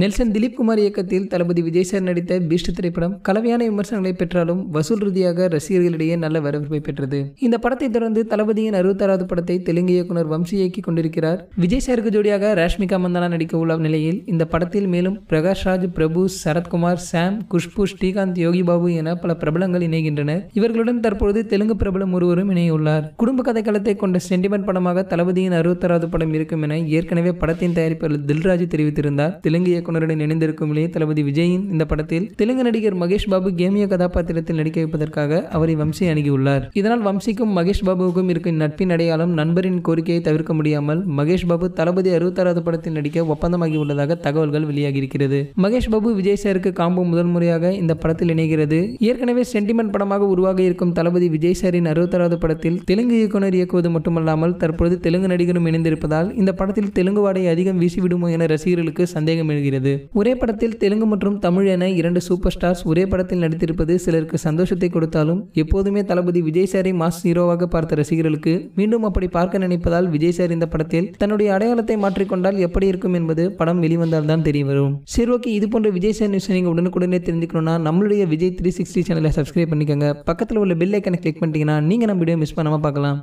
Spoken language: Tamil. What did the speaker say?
நெல்சன் திலீப் குமார் இயக்கத்தில் தளபதி விஜய் சார் நடித்த பீஸ்ட் திரைப்படம் கலவையான விமர்சனங்களை பெற்றாலும் வசூல் ரீதியாக ரசிகர்களிடையே நல்ல வரவேற்பை பெற்றது. இந்த படத்தை தொடர்ந்து தளபதியின் அறுபத்தாறாவது படத்தை தெலுங்கு இயக்குனர் வம்சி இயக்கி கொண்டிருக்கிறார். விஜய் சாருக்கு ஜோடியாக ராஷ்மிகா மந்தனா நடிக்க உள்ள நிலையில் இந்த படத்தில் மேலும் பிரகாஷ் ராஜ் பிரபு சரத்குமார் சாம் குஷ்பு ஸ்ரீகாந்த் யோகி பாபு என பல பிரபலங்கள் இணைகின்றனர். இவர்களுடன் தற்பொழுது தெலுங்கு பிரபலம் ஒருவரும் இணையுள்ளார் குடும்ப கதைக்களத்தை கொண்ட சென்டிமெண்ட் படமாக தளபதியின் அறுபத்தாறாவது படம் இருக்கும் என ஏற்கனவே படத்தின் தயாரிப்பாளர் தில்ராஜ் தெரிவித்திருந்தார். தெலுங்கு இயக்குனருடன் இணைந்திருக்கும் இளைய தளபதி விஜயின் இந்த படத்தில் தெலுங்கு நடிகர் மகேஷ் பாபு கேமிய கதாபாத்திரத்தில் நடிக்க வைப்பதற்காக அவரை வம்சி அணுகியுள்ளார். இதனால் வம்சிக்கும் மகேஷ் பாபுவுக்கும் இருக்கும் நட்பின் அடையாளம் நண்பரின் கோரிக்கையை தவிர்க்க முடியாமல் மகேஷ் பாபு தளபதி அறுபத்தாறாவது படத்தில் நடிக்க ஒப்பந்தமாகி உள்ளதாக தகவல்கள் வெளியாகியிருக்கிறது. மகேஷ் பாபு விஜய் சாருக்கு காம்போ முதல் முறையாக இந்த படத்தில் இணைகிறது. ஏற்கனவே சென்டிமெண்ட் படமாக உருவாக இருக்கும் தளபதி விஜய் சாரின் அறுபத்தாறாவது படத்தில் தெலுங்கு இயக்குனர் இயக்குவது மட்டுமல்லாமல் தற்பொழுது தெலுங்கு நடிகரும் இணைந்திருப்பதால் இந்த படத்தில் தெலுங்கு வாடை அதிகம் வீசிவிடுமோ என ரசிகர்களுக்கு சந்தேகம் எழுகிறது. ஒரே படத்தில் தெலுங்கு மற்றும் தமிழ் என இரண்டு சூப்பர் ஸ்டார்ஸ் ஒரே படத்தில் நடித்திருப்பது சிலருக்கு சந்தோஷத்தை கொடுத்தாலும் எப்போதுமே தளபதி விஜய் சாரை மாஸ் ஹீரோவாக பார்த்த ரசிகர்களுக்கு மீண்டும் அப்படி பார்க்க நினைப்பதால் விஜய் சார் இந்த படத்தில் தன்னுடைய அடையாளத்தை மாற்றிக்கொண்டால் எப்படி இருக்கும் என்பது படம் வெளிவந்தால் தான் தெரிய வரும். சரி ஓகே. இது போன்ற விஜய் சார் நியூஸ் நீங்கள் உடனுக்குடனே தெரிஞ்சுக்கணும்னா நம்மளுடைய விஜய் த்ரீ சிக்ஸ்டி சேனலை சப்ஸ்கிரைப் பண்ணிக்கோங்க. பக்கத்தில் உள்ள பெல் ஐக்கனை கிளிக் பண்ணிட்டீங்கன்னா நீங்கள் நம்ம வீடியோ மிஸ் பண்ணாமல் பார்க்கலாம்.